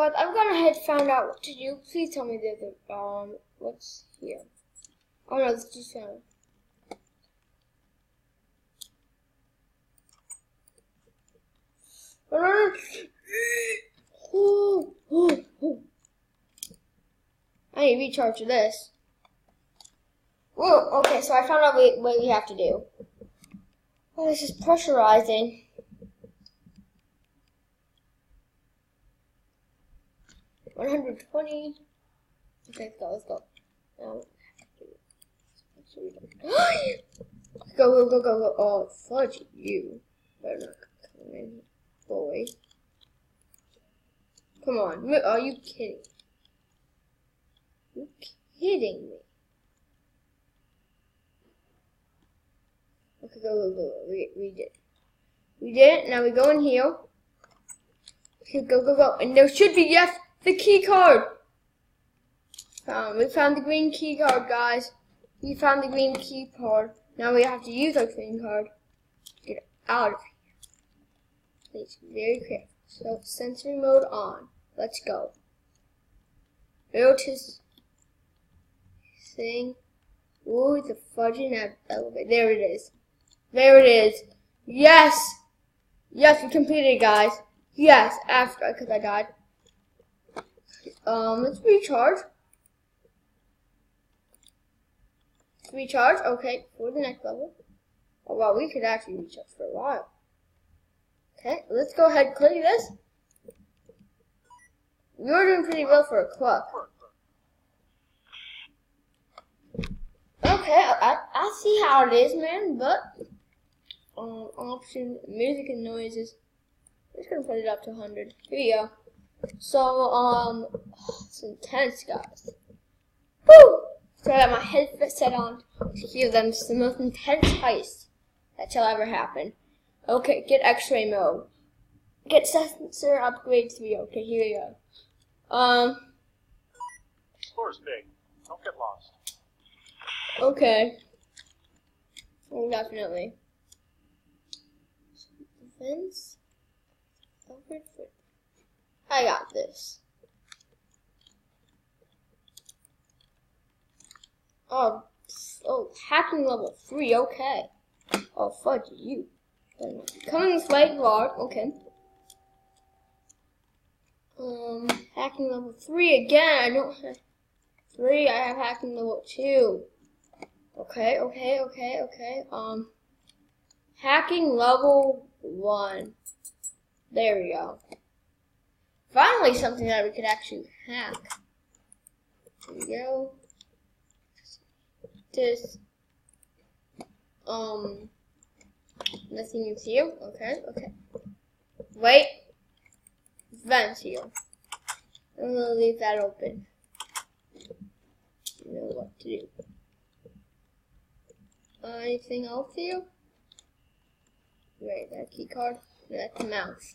guys, I've gone ahead and found out what to do. Please tell me there's a, um, what's here? Oh no, Ooh, ooh, ooh. I need to recharge this. Whoa, okay, so I found out what what we have to do. Oh, this is pressurizing. One hundred twenty. Okay, let's go. Let's go. Now, go, go, go, go, go. Oh, fudge you. Better not come in, boy. Come on. Are you kidding? You kidding me? Okay, go, go, go. We, we did. We did it. Now we go in here. Okay, go, go, go. And there should be, yes, the key card. Found. Um, we found the green key card, guys. We found the green key card. Now we have to use our green card to get out of here. Please, very quick. So, sensory mode on. Let's go. Go to thing. Ooh, the fudging elevator. There it is. There it is. Yes! Yes, we completed it, guys. Yes, after, because I died. Um, let's recharge. Recharge, okay, for the next level. Oh, wow, we could actually recharge for a while. Okay, let's go ahead and clear this. You're doing pretty well for a clock. Okay, I, I see how it is, man, but um, option, music and noises. Just gonna put it up to 100. Here we go. So, um, it's intense, guys. Woo! So I got my headset on to hear them. It's the most intense heist that shall ever happen. Okay, get x-ray mode. Get sensor upgrade 3. Okay, here we go. Um. Floor is big. Don't get lost. Okay. Oh, definitely. Defense. I got this. Oh, oh, hacking level three. Okay. Oh, fudge you. Coming this way, Lord. Okay. Um, hacking level three again. I don't have three. I have hacking level two. Okay, okay, okay, okay. Um, hacking level one. There we go. Finally, something that we could actually hack. Here we go. This. Um. Nothing is here. Okay, okay. Wait. Vents here. I'm gonna leave that open. You know what to do. Uh, anything else here? Right, that key card. That's mouse.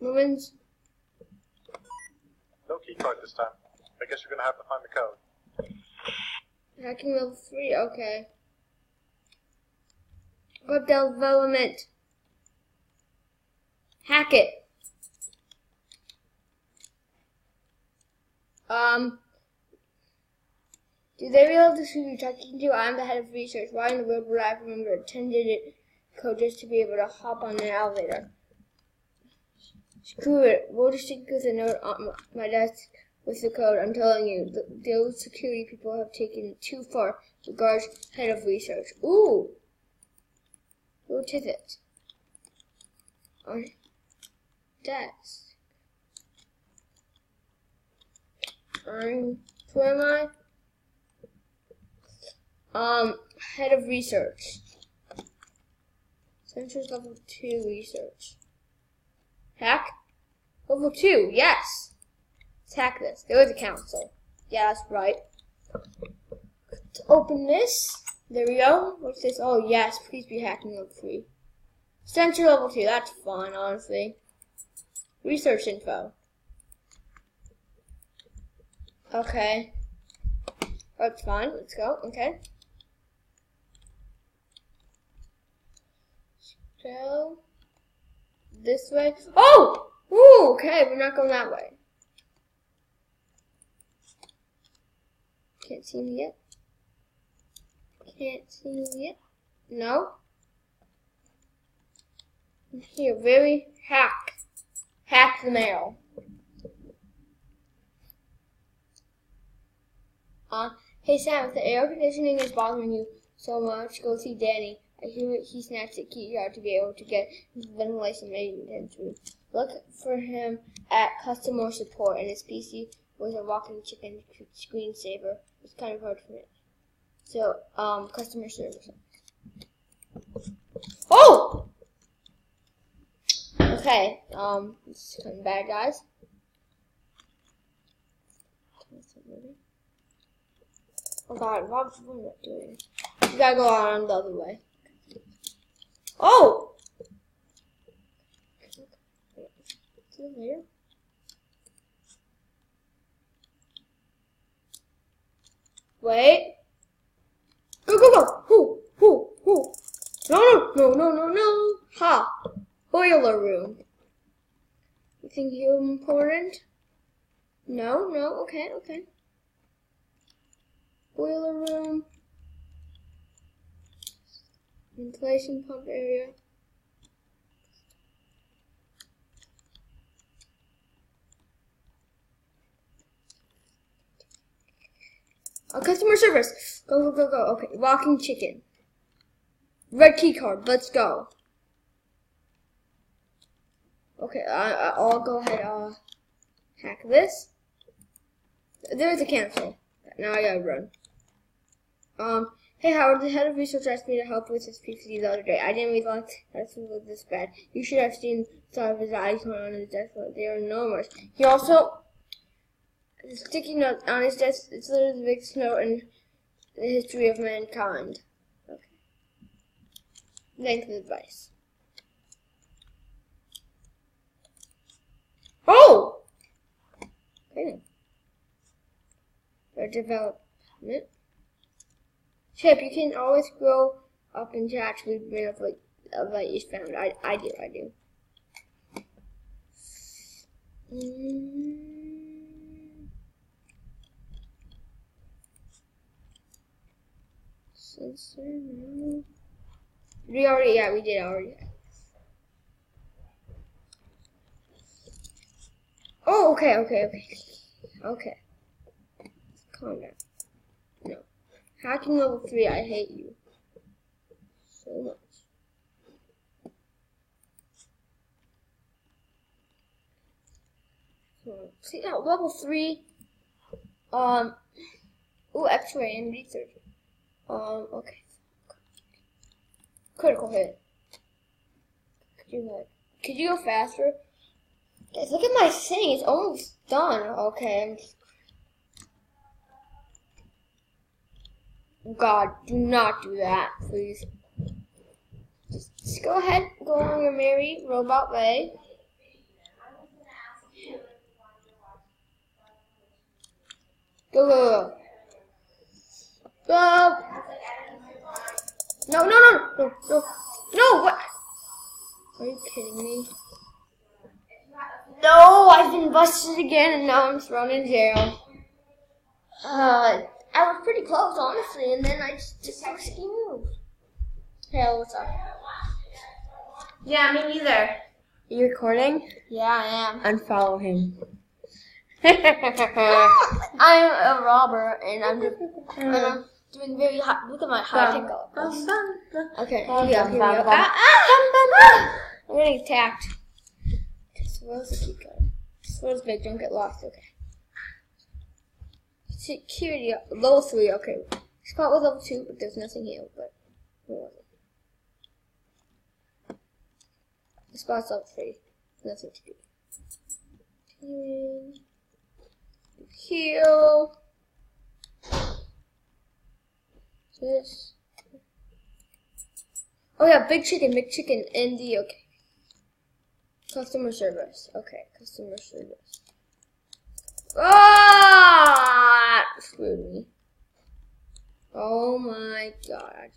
Moments. No key card this time. I guess you're gonna have to find the code. Hacking level 3, okay. Web development. Hack it. Um, do they realize who you're talking to? I'm the head of research. Why in the world would I remember a 10 digit code just to be able to hop on an elevator? Screw it. We'll just with a note on my desk with the code. I'm telling you, those security people have taken it too far. Regards, head of research. Ooh! What is it? On desk. Um, who am I? Um, head of research. Sensors level 2 research. Hack? Level 2, yes! Let's hack this. There is a council. Yeah, that's right. Open this. There we go. What's this? Oh, yes, please be hacking level 3. Sensor level 2, that's fine, honestly. Research info. Okay. That's fine. Let's go. Okay. go this way. Oh! Ooh, okay, we're not going that way. Can't see me yet. Can't see me yet. No. Here, very hack. Hack the mail. Uh, hey Sam, if the air conditioning is bothering you so much, go see Danny. I hear he snaps at key card to be able to get his ventilation maintenance room. Look for him at customer support, and his PC was a walking chicken screensaver. It's kind of hard for me. So, um, customer service. Oh! Okay, um, this is kind of bad, guys. Oh god, what, am I doing? You gotta go around the other way. Oh! Is it here? Wait. Go, go, go! Who? Who? Who? No, no, no, no, no, no! Ha! Boiler room. You think you're important? No, no, okay, okay. Boiler room. Ventilation pump area. Oh, customer service. Go, go, go, go. Okay, walking chicken. Red key card. Let's go. Okay, I, I, I'll go ahead. Uh, hack this. There's a cancel. Now I gotta run. Um, hey Howard, the head of research asked me to help with his PC the other day. I didn't realize that it was this bad. You should have seen some of his eyes on his desk. They are enormous. He also the sticky note on his desk. It's literally the biggest note in the history of mankind. Okay. The advice. Oh! Okay. For development. Chip, you can always grow up in actually me of like of what you found. I I do, I do. Mm. We already, yeah, we did already. Oh, okay, okay, okay. Okay. Calm down. No. Hacking level 3, I hate you. So much. So, see, at level 3, um, ooh, x-ray and research. Um, okay. Critical hit. Could you, like, could you go faster? Guys, look at my thing. It's almost done. Okay. God, do not do that, please. Just, just go ahead, go on your merry robot way. Go, go, go. Go! No, no, no, no, no, no, what? Are you kidding me? No, I've been busted again and now I'm thrown in jail. Uh, I was pretty close, honestly, and then I just a risky move. Hey, what's up? Yeah, me neither. Are you recording? Yeah, I am. Unfollow him. I'm a robber, and I'm, just, doing very high. Look at my high goggles. Okay, here we go. Here we go. Ah, ah, ah, I'm getting attacked. Okay, so where's the key card? Where's big? Don't get lost. Okay. Security level three. Okay. Spot was level two, but there's nothing here. But where was it? The spot's level three. Nothing to do. Heal. This. Oh yeah, big chicken, big chicken, and the okay. Customer service. Okay, customer service. Ah! Screwed me. Oh my god.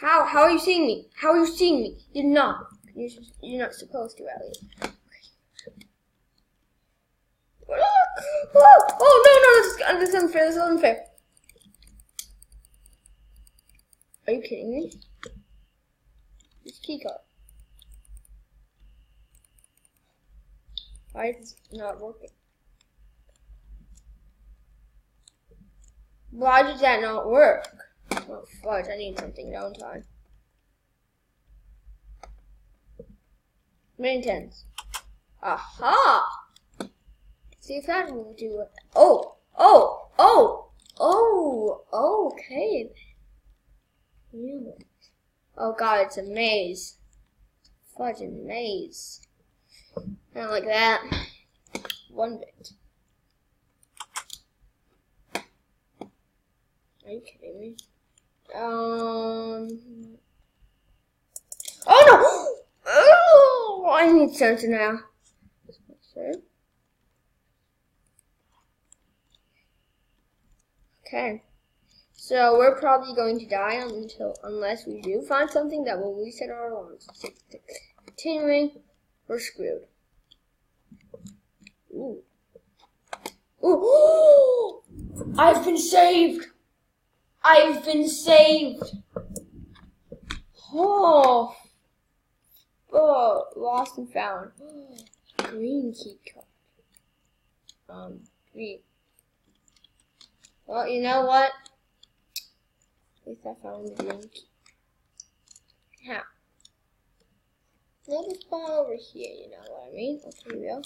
How? How are you seeing me? How are you seeing me? You're not. You're, you're not supposed to, Elliot. Oh, oh no, no, this is, this is unfair. This is unfair. Are you kidding me? This key card. Why is it not working? Why did that not work? Oh fudge, I need something downtime. Maintenance. Aha! See if that will do it. Oh! Oh! Oh! Oh! Okay. Oh god, it's a maze. Fudging maze. Not like that. One bit. Are you kidding me? Um. Oh no! Oh, I need sensor now. Okay. So we're probably going to die until unless we do find something that will reset our alarms. Continuing, we're screwed. Ooh. Ooh! I've been saved! I've been saved! Oh! Oh, lost and found. Green key card. Um, green. Well, you know what? At least I found the key. How? Let us spawn over here, you know what I mean? Okay, here we go.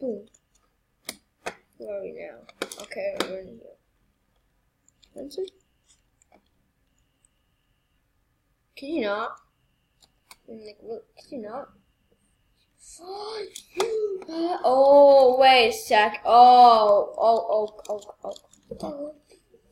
Boom. Where are we now? Okay, we're in here. Spencer? Can you not? And like, look, can you not? Oh, wait a sec. Oh, oh, oh, oh, oh. oh.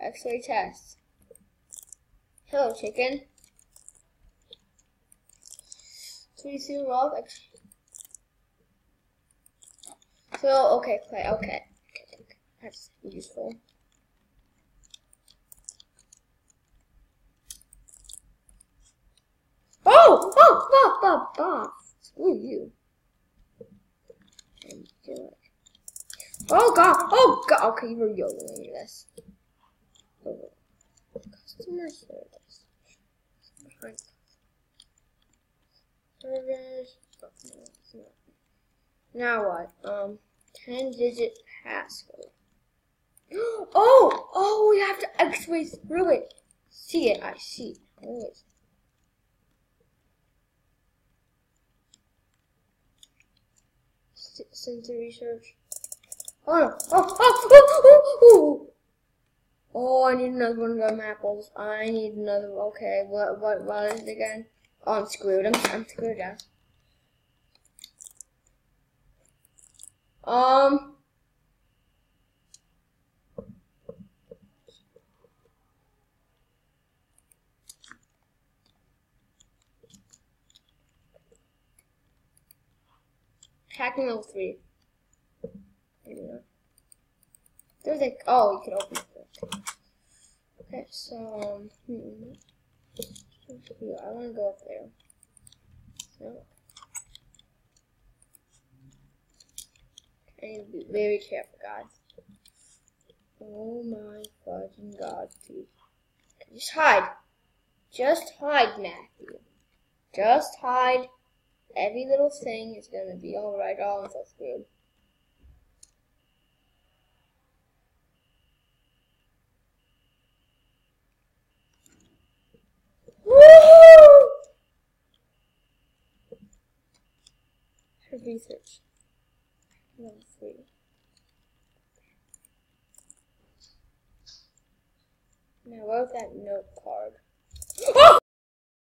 X-ray test. Hello, chicken. Three zero off X. So okay, play okay. That's useful. Oh! Oh! Bob! Bob! Bob! Screw you. Oh god! Oh god! Okay, you are yodeling this. Service. Now what? Um, 10 digit passcode. Oh! Oh, we have to x-ray through it. See it, I see. Always. Sensor research. Oh no! Oh, oh, oh, oh, oh! Oh, I need another one of them apples. I need another. Okay, what, what, what is it again? Oh, I'm screwed. I'm, I'm screwed, yeah. Um. Hacking level three. There's like, oh, you can open it. Okay, so, um, hmm. I want to go up there. So, I need to be very careful, guys. Oh my fucking god, dude. Just hide. Just hide, Matthew. Just hide. Every little thing is gonna be alright. All I'm so screwed. research. Level three. Now where's that note card? Oh!